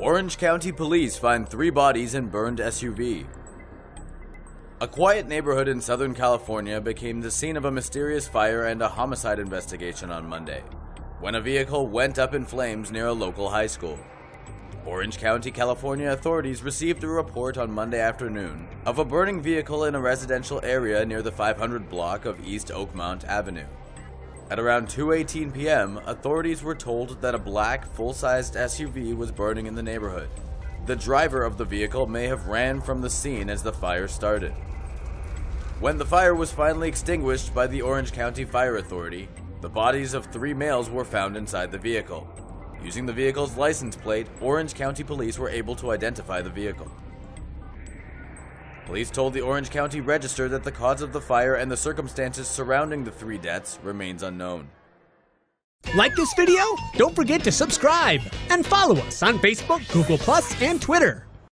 Orange County police find three bodies in burned SUV. A quiet neighborhood in Southern California became the scene of a mysterious fire and a homicide investigation on Monday, when a vehicle went up in flames near a local high school. Orange County, California authorities received a report on Monday afternoon of a burning vehicle in a residential area near the 500 block of East Oakmont Avenue. At around 2:18 p.m., authorities were told that a black full-sized SUV was burning in the neighborhood. The driver of the vehicle may have ran from the scene as the fire started. When the fire was finally extinguished by the Orange County Fire Authority, the bodies of three males were found inside the vehicle. Using the vehicle's license plate, Orange County police were able to identify the vehicle. Police told the Orange County Register that the cause of the fire and the circumstances surrounding the three deaths remains unknown. Like this video? Don't forget to subscribe and follow us on Facebook, Google, and Twitter.